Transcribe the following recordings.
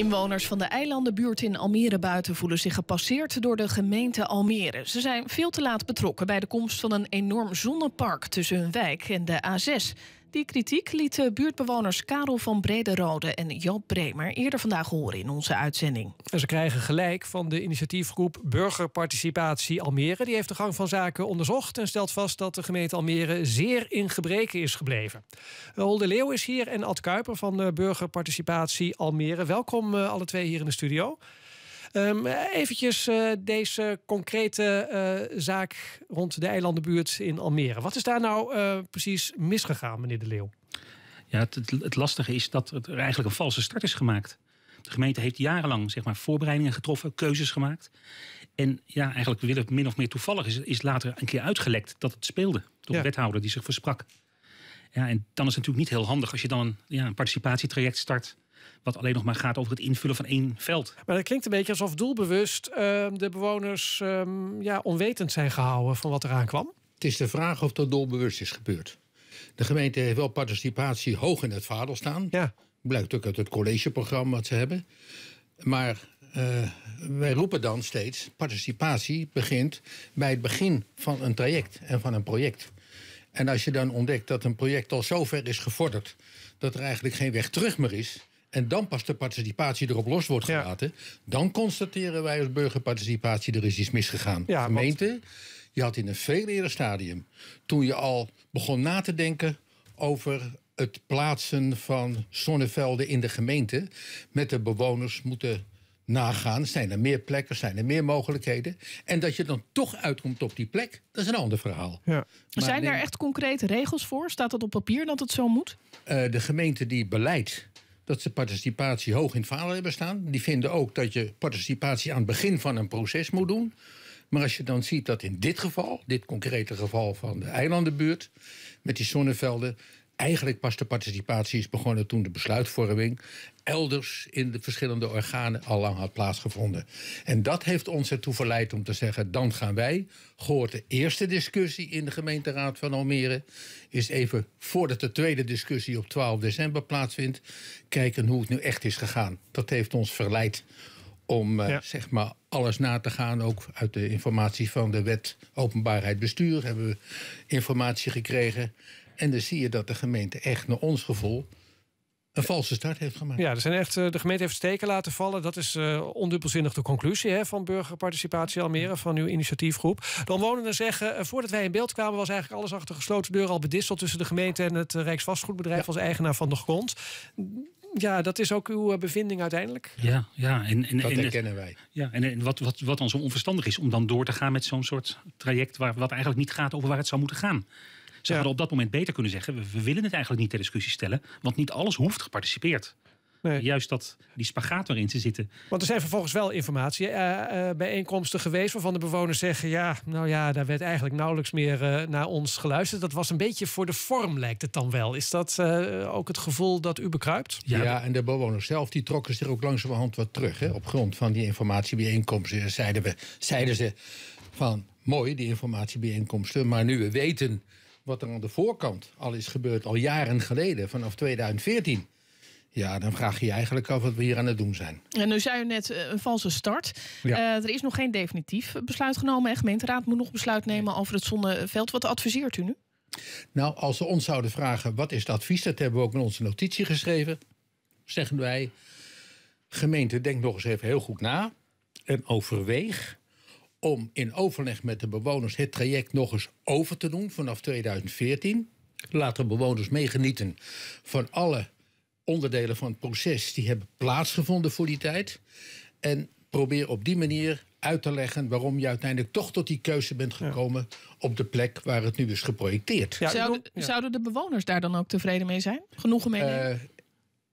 Inwoners van de eilandenbuurt in Almere buiten voelen zich gepasseerd door de gemeente Almere. Ze zijn veel te laat betrokken bij de komst van een enorm zonnepark tussen hun wijk en de A6. Die kritiek lieten buurtbewoners Karel van Brederode en Joop Bremer eerder vandaag horen in onze uitzending. En ze krijgen gelijk van de initiatiefgroep Burgerparticipatie Almere. Die heeft de gang van zaken onderzocht en stelt vast dat de gemeente Almere zeer in gebreken is gebleven. Holde Leeuw is hier en Ad Kuiper van Burgerparticipatie Almere. Welkom eh, alle twee hier in de studio. Um, eventjes uh, deze concrete uh, zaak rond de eilandenbuurt in Almere. Wat is daar nou uh, precies misgegaan, meneer De Leeuw? Ja, het, het, lastige is dat er eigenlijk een valse start is gemaakt. De gemeente heeft jarenlang zeg maar, voorbereidingen getroffen, keuzes gemaakt. En ja, eigenlijk wil het min of meer toevallig is, is later een keer uitgelekt dat het speelde. Door ja. de wethouder die zich versprak. Ja, en dan is het natuurlijk niet heel handig als je dan ja, een participatietraject start wat alleen nog maar gaat over het invullen van één veld. Maar dat klinkt een beetje alsof doelbewust uh, de bewoners uh, ja, onwetend zijn gehouden van wat eraan kwam. Het is de vraag of dat doelbewust is gebeurd. De gemeente heeft wel participatie hoog in het vaandel staan. Ja. Blijkt ook uit het collegeprogramma wat ze hebben. Maar uh, wij roepen dan steeds: participatie begint bij het begin van een traject en van een project. En als je dan ontdekt dat een project al zo ver is gevorderd dat er eigenlijk geen weg terug meer is, en dan pas de participatie erop los wordt gelaten, ja. dan constateren wij als burgerparticipatie er is iets misgegaan. Ja, Gemeente, je had in een veel eerder stadium, toen je al begon na te denken over het plaatsen van zonnevelden in de gemeente, met de bewoners moeten nagaan. Zijn er meer plekken, zijn er meer mogelijkheden? En dat je dan toch uitkomt op die plek, dat is een ander verhaal. Ja. Maar zijn er echt concrete regels voor? Staat dat op papier dat het zo moet? Uh, de gemeente die beleidt dat ze participatie hoog in het vaandel hebben staan. Die vinden ook dat je participatie aan het begin van een proces moet doen. Maar als je dan ziet dat in dit geval, dit concrete geval van de eilandenbuurt, met die zonnevelden, eigenlijk pas de participatie is begonnen toen de besluitvorming elders in de verschillende organen al lang had plaatsgevonden. En dat heeft ons ertoe verleid om te zeggen: dan gaan wij, gehoord de eerste discussie in de gemeenteraad van Almere, is even voordat de tweede discussie op 12 december plaatsvindt, kijken hoe het nu echt is gegaan. Dat heeft ons verleid om ja. uh, zeg maar alles na te gaan. Ook uit de informatie van de wet openbaarheid bestuur hebben we informatie gekregen. En dan zie je dat de gemeente echt naar ons gevoel een valse start heeft gemaakt. Ja, er zijn echt, de gemeente heeft steken laten vallen. Dat is uh, ondubbelzinnig de conclusie hè, van Burgerparticipatie Almere, van uw initiatiefgroep. De omwonenden zeggen, uh, voordat wij in beeld kwamen, was eigenlijk alles achter gesloten deuren al bedisseld tussen de gemeente en het Rijksvastgoedbedrijf ja. als eigenaar van de grond. Ja, dat is ook uw bevinding uiteindelijk. Ja, ja. En, en, dat en, herkennen wij. Ja, en, en wat, wat, wat dan zo onverstandig is om dan door te gaan met zo'n soort traject waar, wat eigenlijk niet gaat over waar het zou moeten gaan. Ze ja. hadden op dat moment beter kunnen zeggen: we, we, willen het eigenlijk niet ter discussie stellen, want niet alles hoeft geparticipeerd. Nee. Juist dat, die spagaat waarin ze zitten. Want er zijn vervolgens wel informatie, uh, uh, bijeenkomsten geweest waarvan de bewoners zeggen: ja, nou ja, daar werd eigenlijk nauwelijks meer uh, naar ons geluisterd. Dat was een beetje voor de vorm, lijkt het dan wel. Is dat ook het gevoel dat u bekruipt? Ja, ja, en de bewoners zelf die trokken zich ook langzamerhand wat terug. Hè? Op grond van die informatiebijeenkomsten zeiden, we, zeiden ze van mooi, die informatiebijeenkomsten, maar nu we weten wat er aan de voorkant al is gebeurd, al jaren geleden, vanaf 2014. Ja, dan vraag je je eigenlijk af wat we hier aan het doen zijn. En nu zei u net een valse start. Ja. Uh, er is nog geen definitief besluit genomen. De gemeenteraad moet nog besluit nemen over het zonneveld. Wat adviseert u nu? Nou, als ze ons zouden vragen wat is het advies, dat hebben we ook in onze notitie geschreven. Zeggen wij, gemeente, denk nog eens even heel goed na en overweeg om in overleg met de bewoners het traject nog eens over te doen vanaf 2014. Laat de bewoners meegenieten van alle onderdelen van het proces die hebben plaatsgevonden voor die tijd. En probeer op die manier uit te leggen waarom je uiteindelijk toch tot die keuze bent gekomen ja. op de plek waar het nu is geprojecteerd. Ja, zouden, ja. zouden de bewoners daar dan ook tevreden mee zijn? Genoegen mee? Uh,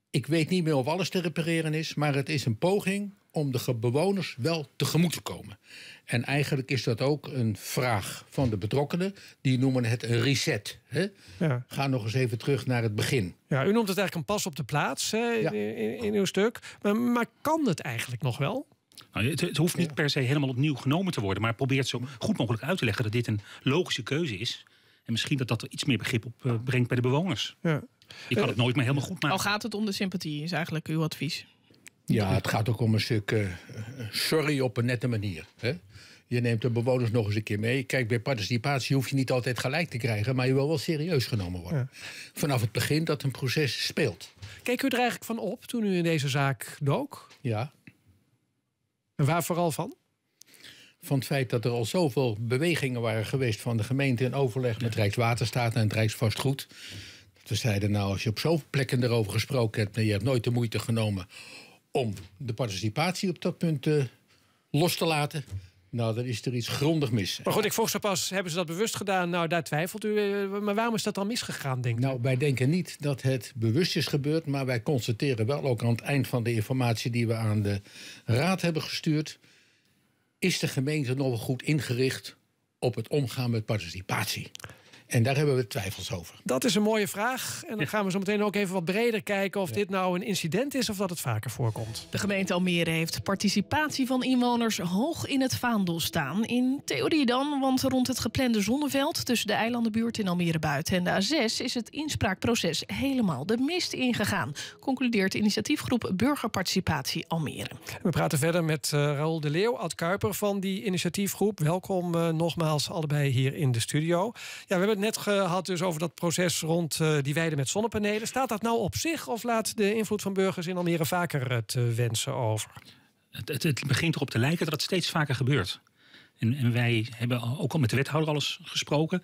ik weet niet meer of alles te repareren is, maar het is een poging om de bewoners wel tegemoet te komen. En eigenlijk is dat ook een vraag van de betrokkenen. Die noemen het een reset. Hè? Ja. Ga nog eens even terug naar het begin. Ja, u noemt het eigenlijk een pas op de plaats hè, ja. in, in, uw stuk. Maar, maar kan het eigenlijk nog wel? Nou, het, het, hoeft niet per se helemaal opnieuw genomen te worden. Maar probeer het zo goed mogelijk uit te leggen dat dit een logische keuze is. En misschien dat dat er iets meer begrip op uh, brengt bij de bewoners. Ja. Je kan het nooit meer helemaal goed maken. Al gaat het om de sympathie, is eigenlijk uw advies. Ja, het gaat ook om een stuk uh, sorry op een nette manier. Hè? Je neemt de bewoners nog eens een keer mee. Kijk, bij participatie hoef je niet altijd gelijk te krijgen, maar je wil wel serieus genomen worden. Vanaf het begin dat een proces speelt. Keek u er eigenlijk van op toen u in deze zaak dook? Ja. En waar vooral van? Van het feit dat er al zoveel bewegingen waren geweest van de gemeente in overleg met Rijkswaterstaat en het Rijksvastgoed. Dat we zeiden, nou, als je op zoveel plekken erover gesproken hebt en je hebt nooit de moeite genomen om de participatie op dat punt uh, los te laten, nou, dan is er iets grondig mis. Maar goed, ik vroeg zo pas, hebben ze dat bewust gedaan? Nou, daar twijfelt u. Eh, maar waarom is dat dan misgegaan, denk ik? Nou, wij denken niet dat het bewust is gebeurd. Maar wij constateren wel ook aan het eind van de informatie die we aan de raad hebben gestuurd. Is de gemeente nog goed ingericht op het omgaan met participatie? En daar hebben we twijfels over. Dat is een mooie vraag. En dan gaan we zo meteen ook even wat breder kijken of dit nou een incident is of dat het vaker voorkomt. De gemeente Almere heeft participatie van inwoners hoog in het vaandel staan. In theorie dan, want rond het geplande zonneveld tussen de eilandenbuurt in Almere Buiten en de A6 is het inspraakproces helemaal de mist ingegaan, concludeert initiatiefgroep Burgerparticipatie Almere. We praten verder met uh, Raoul de Leeuw, Ad Kuiper van die initiatiefgroep. Welkom uh, nogmaals allebei hier in de studio. Ja, we hebben het net gehad dus over dat proces rond uh, die weide met zonnepanelen. Staat dat nou op zich of laat de invloed van burgers in Almere vaker het uh, wensen over? Het, het, het, begint erop te lijken dat het steeds vaker gebeurt. En, en, wij hebben ook al met de wethouder alles gesproken.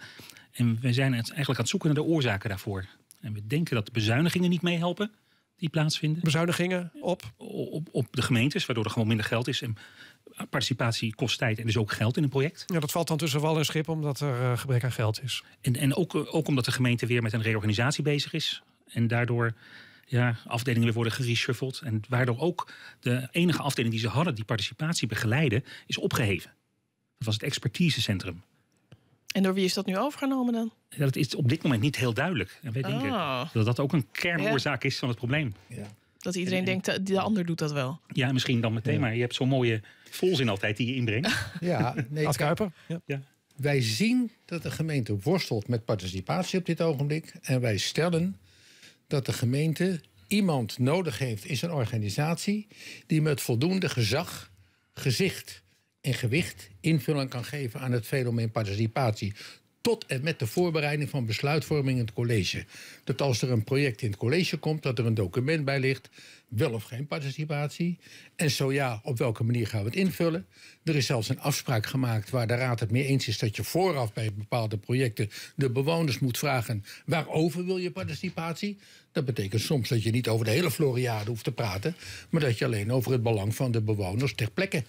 En wij zijn eigenlijk aan het zoeken naar de oorzaken daarvoor. En we denken dat de bezuinigingen niet meehelpen die plaatsvinden. Bezuinigingen op? op? Op de gemeentes, waardoor er gewoon minder geld is. En participatie kost tijd en dus ook geld in een project. Ja, dat valt dan tussen wal en schip omdat er uh, gebrek aan geld is. En, en ook, ook omdat de gemeente weer met een reorganisatie bezig is. En daardoor ja, afdelingen weer worden gereshuffeld. En waardoor ook de enige afdeling die ze hadden die participatie begeleiden, is opgeheven. Dat was het expertisecentrum. En door wie is dat nu overgenomen dan? Dat is op dit moment niet heel duidelijk. En wij denken oh. dat dat ook een kernoorzaak ja. is van het probleem. Ja. Dat iedereen en, denkt, de ander doet dat wel. Ja, misschien dan meteen. Ja. Maar je hebt zo'n mooie volzin altijd die je inbrengt. Ja, nee, Ad Kuiper. Ja. ja. Wij zien dat de gemeente worstelt met participatie op dit ogenblik. En wij stellen dat de gemeente iemand nodig heeft in zijn organisatie... die met voldoende gezag, gezicht en gewicht invulling kan geven aan het fenomeen participatie tot en met de voorbereiding van besluitvorming in het college. Dat als er een project in het college komt, dat er een document bij ligt, wel of geen participatie. En zo ja, op welke manier gaan we het invullen? Er is zelfs een afspraak gemaakt waar de raad het mee eens is dat je vooraf bij bepaalde projecten de bewoners moet vragen waarover wil je participatie. Dat betekent soms dat je niet over de hele Floriade hoeft te praten, maar dat je alleen over het belang van de bewoners ter plekke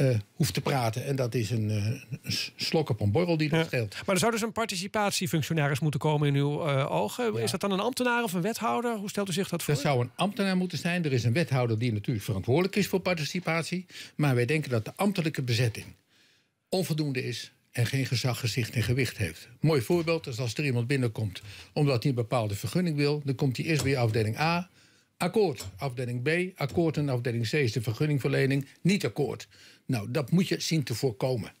uh, hoeft te praten. En dat is een, uh, slok op een borrel die dat ja. scheelt. Maar er zou dus een participatiefunctionaris moeten komen in uw uh, ogen. Ja. Is dat dan een ambtenaar of een wethouder? Hoe stelt u zich dat voor? Dat zou een ambtenaar moeten zijn. Er is een wethouder die natuurlijk verantwoordelijk is voor participatie. Maar wij denken dat de ambtelijke bezetting onvoldoende is en geen gezag, gezicht en gewicht heeft. Mooi voorbeeld is als er iemand binnenkomt omdat hij een bepaalde vergunning wil, dan komt hij eerst bij afdeling A, akkoord. Afdeling B, akkoord en afdeling C is de vergunningverlening, niet akkoord. Nou, dat moet je zien te voorkomen.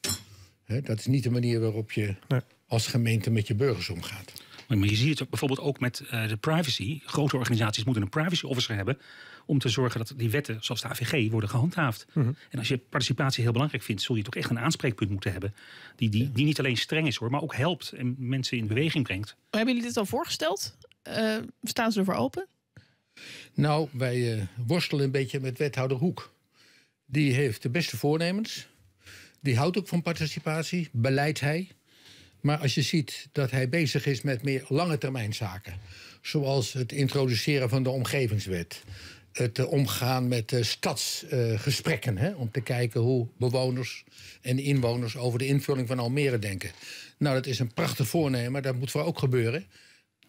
He, dat is niet de manier waarop je nee. als gemeente met je burgers omgaat. Maar je ziet het bijvoorbeeld ook met uh, de privacy. Grote organisaties moeten een privacy officer hebben om te zorgen dat die wetten, zoals de AVG, worden gehandhaafd. Mm -hmm. En als je participatie heel belangrijk vindt, zul je toch echt een aanspreekpunt moeten hebben. Die, die, die niet alleen streng is hoor, maar ook helpt en mensen in beweging brengt. Hebben jullie dit al voorgesteld? Uh, staan ze ervoor open? Nou, wij uh, worstelen een beetje met wethouder Hoek. Die heeft de beste voornemens. Die houdt ook van participatie, beleidt hij. Maar als je ziet dat hij bezig is met meer lange termijn zaken, zoals het introduceren van de omgevingswet, het uh, omgaan met uh, stadsgesprekken, uh, om te kijken hoe bewoners en inwoners over de invulling van Almere denken. Nou, dat is een prachtig voornemen, dat moet voor ook gebeuren.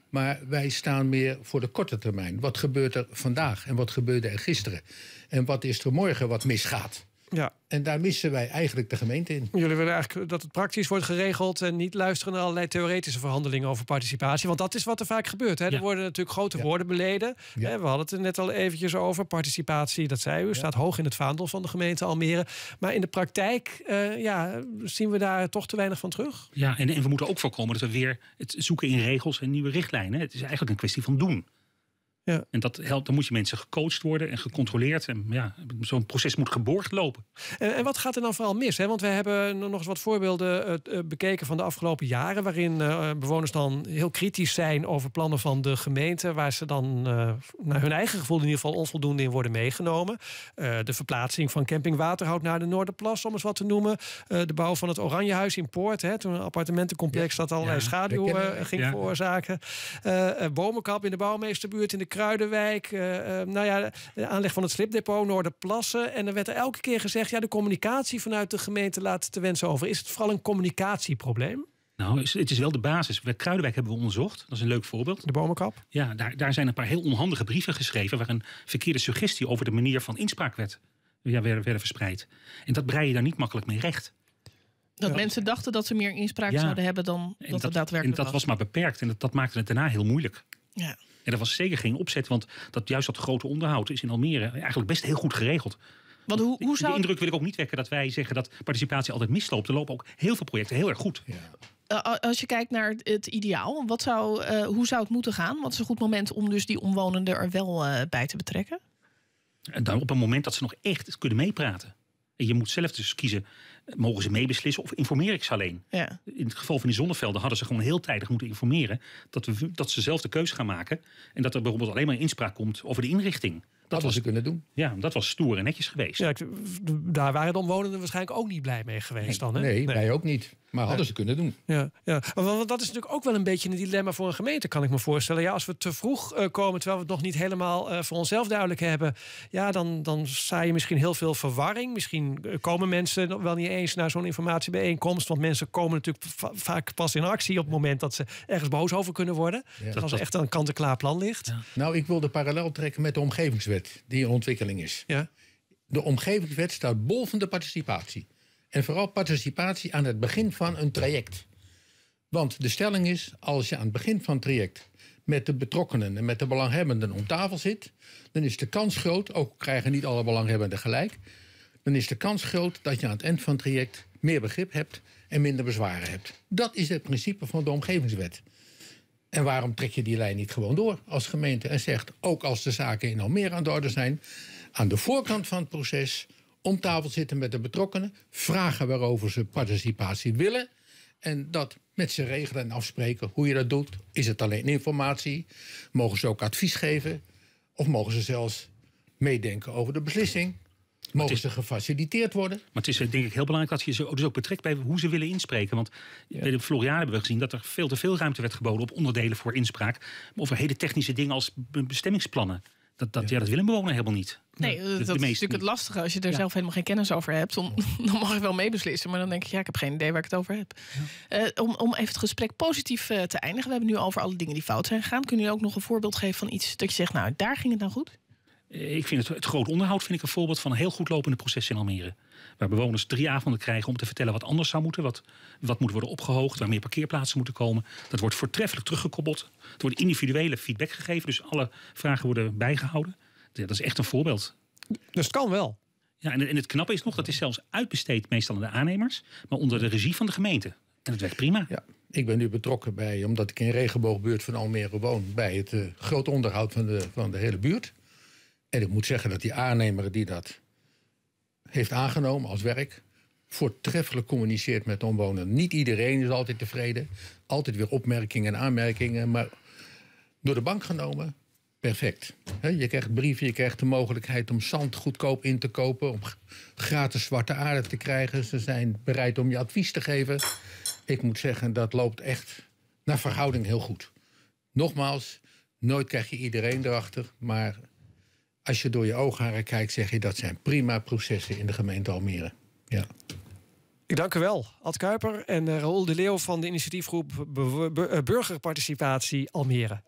Maar wij staan meer voor de korte termijn. Wat gebeurt er vandaag en wat gebeurde er gisteren? En wat is er morgen wat misgaat? Ja. En daar missen wij eigenlijk de gemeente in. Jullie willen eigenlijk dat het praktisch wordt geregeld en niet luisteren naar allerlei theoretische verhandelingen over participatie. Want dat is wat er vaak gebeurt. Hè? Ja. Er worden natuurlijk grote ja. woorden beleden. Ja. We hadden het er net al eventjes over. Participatie, dat zei u, staat hoog in het vaandel van de gemeente Almere. Maar in de praktijk uh, ja, zien we daar toch te weinig van terug. Ja, en, en we moeten ook voorkomen dat we weer het zoeken in regels en nieuwe richtlijnen. Het is eigenlijk een kwestie van doen. Ja. En dat helpt, dan moet je mensen gecoacht worden en gecontroleerd. En ja, zo'n proces moet geborgd lopen. En, en, wat gaat er dan vooral mis? Hè? Want we hebben nog eens wat voorbeelden uh, bekeken van de afgelopen jaren. Waarin uh, bewoners dan heel kritisch zijn over plannen van de gemeente. Waar ze dan naar hun eigen gevoel in ieder geval onvoldoende in worden meegenomen. de verplaatsing van camping Waterhout naar de Noorderplas, om eens wat te noemen. de bouw van het Oranjehuis in Poort. Hè, toen een appartementencomplex dat allerlei ja, schaduw ging ja. veroorzaken. bomenkap in de bouwmeesterbuurt in de Kruidenwijk. Uh, nou ja, de aanleg van het slipdepot Noorderplassen. En er werd er elke keer gezegd... ja, de communicatie vanuit de gemeente laat te wensen over. Is het vooral een communicatieprobleem? Nou, het is wel de basis. Kruidenwijk hebben we onderzocht. Dat is een leuk voorbeeld. De bomenkap? Ja, daar, daar zijn een paar heel onhandige brieven geschreven... waar een verkeerde suggestie over de manier van inspraak werd, ja, werden, werden verspreid. En dat brei je daar niet makkelijk mee recht. Dat mensen dachten dat ze meer inspraak zouden hebben dan dat, dat, het daadwerkelijk En dat was. maar beperkt en dat, dat maakte het daarna heel moeilijk. Ja. En dat was zeker geen opzet, want dat, juist dat grote onderhoud is in Almere eigenlijk best heel goed geregeld. Want hoe, hoe zou... De indruk wil ik ook niet wekken dat wij zeggen dat participatie altijd misloopt. Er lopen ook heel veel projecten heel erg goed. Ja. Uh, als je kijkt naar het ideaal, wat zou, uh, hoe zou het moeten gaan? Wat is een goed moment om dus die omwonenden er wel uh, bij te betrekken? En dan op een moment dat ze nog echt kunnen meepraten. En je moet zelf dus kiezen, mogen ze meebeslissen of informeer ik ze alleen? Ja. In het geval van die zonnevelden hadden ze gewoon heel tijdig moeten informeren dat, we, dat ze zelf de keuze gaan maken. En dat er bijvoorbeeld alleen maar inspraak komt over de inrichting. Dat was ze kunnen doen. Ja, dat was stoer en netjes geweest. Ja, daar waren de omwonenden waarschijnlijk ook niet blij mee geweest dan. Hè? Nee, nee, wij ook niet. Maar hadden ze kunnen doen. Ja, ja. Want dat is natuurlijk ook wel een beetje een dilemma voor een gemeente, kan ik me voorstellen. Ja, als we te vroeg uh, komen, terwijl we het nog niet helemaal uh, voor onszelf duidelijk hebben, ja, dan, dan sta je misschien heel veel verwarring. Misschien eh, komen mensen wel niet eens naar zo'n informatiebijeenkomst. Want mensen komen natuurlijk vaak pas in actie op het moment dat ze ergens boos over kunnen worden. Ja. Dat als er echt een kant-en-klaar plan ligt. Ja. Nou, ik wil de parallel trekken met de omgevingswet, die in ontwikkeling is. Ja. De omgevingswet staat boven de participatie. En vooral participatie aan het begin van een traject. Want de stelling is, als je aan het begin van het traject met de betrokkenen en met de belanghebbenden om tafel zit, dan is de kans groot, ook krijgen niet alle belanghebbenden gelijk, dan is de kans groot dat je aan het eind van het traject meer begrip hebt en minder bezwaren hebt. Dat is het principe van de omgevingswet. En waarom trek je die lijn niet gewoon door als gemeente en zegt, ook als de zaken in Almere aan de orde zijn, aan de voorkant van het proces om tafel zitten met de betrokkenen, vragen waarover ze participatie willen en dat met ze regelen en afspreken hoe je dat doet. Is het alleen informatie? Mogen ze ook advies geven? Of mogen ze zelfs meedenken over de beslissing? Mogen ze gefaciliteerd worden? Maar het is denk ik heel belangrijk dat je ze dus ook betrekt bij hoe ze willen inspreken. Want bij de Floriade hebben we gezien dat er veel te veel ruimte werd geboden op onderdelen voor inspraak. Over hele technische dingen als bestemmingsplannen. Dat, dat, ja. dat wil een bewoner helemaal niet. Nee, dat, is natuurlijk het lastige. Als je er zelf helemaal geen kennis over hebt, dan, dan mag je wel meebeslissen. Maar dan denk ik, ja, ik heb geen idee waar ik het over heb. Uh, om, om even het gesprek positief uh, te eindigen. We hebben nu over alle dingen die fout zijn gegaan. Kunnen jullie ook nog een voorbeeld geven van iets dat je zegt, nou, daar ging het nou goed? Ik vind het, het groot onderhoud vind ik een voorbeeld van een heel goed lopende proces in Almere. Waar bewoners drie avonden krijgen om te vertellen wat anders zou moeten. Wat, wat moet worden opgehoogd, waar meer parkeerplaatsen moeten komen. Dat wordt voortreffelijk teruggekoppeld. Er wordt individuele feedback gegeven, dus alle vragen worden bijgehouden. Dat is echt een voorbeeld. Dus het kan wel. Ja, en, en het knappe is nog, dat is zelfs uitbesteed meestal aan de aannemers, maar onder de regie van de gemeente. En het werkt prima. Ja, ik ben nu betrokken bij, omdat ik in regenboogbuurt van Almere woon, bij het uh, groot onderhoud van de, van de hele buurt. En ik moet zeggen dat die aannemer die dat heeft aangenomen als werk, voortreffelijk communiceert met de omwonenden. Niet iedereen is altijd tevreden. Altijd weer opmerkingen en aanmerkingen. Maar door de bank genomen, perfect. je krijgt brieven, je krijgt de mogelijkheid om zand goedkoop in te kopen. Om gratis zwarte aarde te krijgen. Ze zijn bereid om je advies te geven. Ik moet zeggen, dat loopt echt naar verhouding heel goed. Nogmaals, nooit krijg je iedereen erachter. Maar als je door je oogharen kijkt, zeg je dat zijn prima processen in de gemeente Almere. Ja. Ik dank u wel, Ad Kuiper en uh, Raoul de Leeuw van de initiatiefgroep Burgerparticipatie Almere.